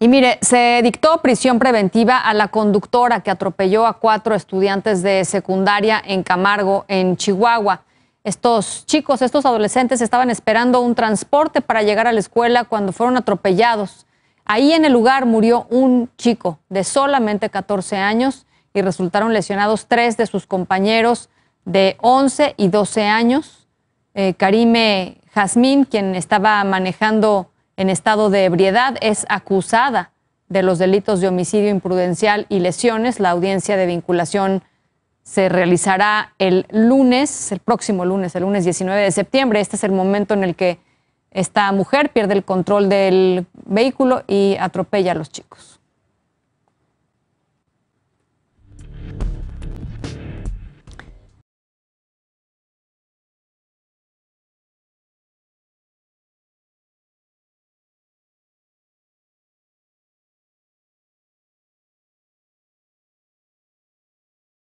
Y mire, se dictó prisión preventiva a la conductora que atropelló a cuatro estudiantes de secundaria en Camargo, en Chihuahua. Estos chicos, estos adolescentes estaban esperando un transporte para llegar a la escuela cuando fueron atropellados. Ahí en el lugar murió un chico de solamente 14 años y resultaron lesionados tres de sus compañeros de 11 y 12 años. Eh, Karime Jazmín, quien estaba manejando en estado de ebriedad, es acusada de los delitos de homicidio imprudencial y lesiones. La audiencia de vinculación se realizará el lunes, el próximo lunes, el lunes 19 de septiembre. Este es el momento en el que esta mujer pierde el control del vehículo y atropella a los chicos.